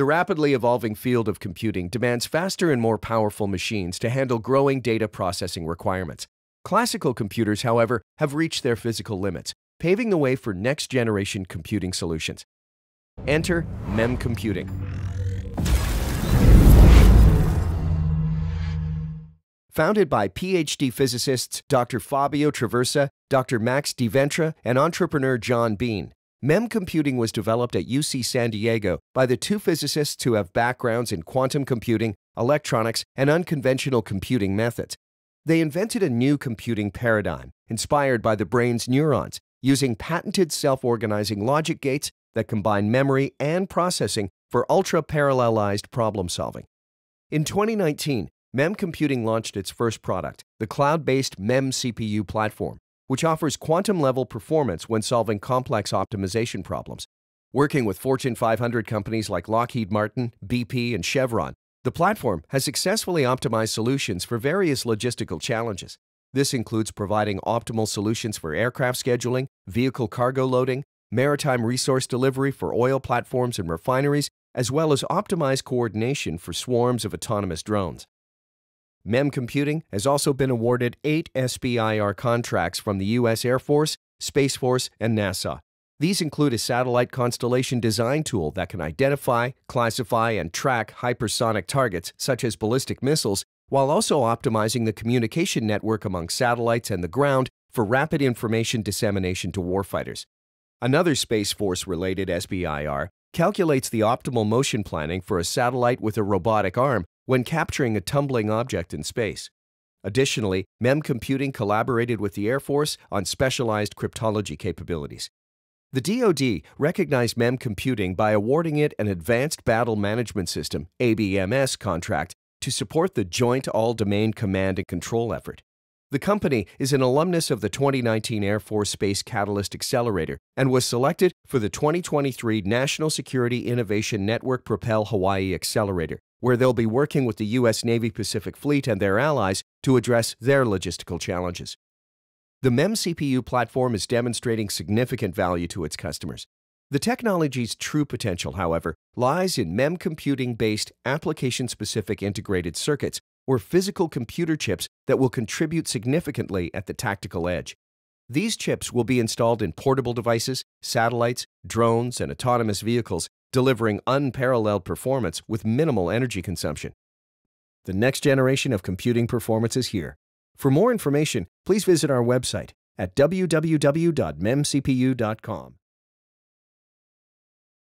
The rapidly evolving field of computing demands faster and more powerful machines to handle growing data processing requirements. Classical computers, however, have reached their physical limits, paving the way for next generation computing solutions. Enter MemComputing. Founded by PhD physicists Dr. Fabio Traversa, Dr. Max Di Ventra, and entrepreneur John Beane, MemComputing was developed at UC San Diego by the two physicists who have backgrounds in quantum computing, electronics, and unconventional computing methods. They invented a new computing paradigm inspired by the brain's neurons, using patented self organizing logic gates that combine memory and processing for ultra parallelized problem solving. In 2019, MemComputing launched its first product, the cloud based MemCPU platform, which offers quantum level performance when solving complex optimization problems. Working with Fortune 500 companies like Lockheed Martin, BP, and Chevron, the platform has successfully optimized solutions for various logistical challenges. This includes providing optimal solutions for aircraft scheduling, vehicle cargo loading, maritime resource delivery for oil platforms and refineries, as well as optimized coordination for swarms of autonomous drones. MemComputing has also been awarded eight SBIR contracts from the U.S. Air Force, Space Force, and NASA. These include a satellite constellation design tool that can identify, classify, and track hypersonic targets such as ballistic missiles, while also optimizing the communication network among satellites and the ground for rapid information dissemination to warfighters. Another Space Force related SBIR calculates the optimal motion planning for a satellite with a robotic arm when capturing a tumbling object in space. Additionally, MemComputing collaborated with the Air Force on specialized cryptology capabilities. The DoD recognized MemComputing by awarding it an Advanced Battle Management System ABMS contract to support the Joint All-Domain Command and Control effort. The company is an alumnus of the 2019 Air Force Space Catalyst Accelerator and was selected for the 2023 National Security Innovation Network Propel Hawaii Accelerator, where they'll be working with the U.S. Navy Pacific Fleet and their allies to address their logistical challenges. The MemCPU platform is demonstrating significant value to its customers. The technology's true potential, however, lies in MemComputing based application specific integrated circuits or physical computer chips that will contribute significantly at the tactical edge. These chips will be installed in portable devices, satellites, drones, and autonomous vehicles, delivering unparalleled performance with minimal energy consumption. The next generation of computing performance is here. For more information, please visit our website at www.memcpu.com.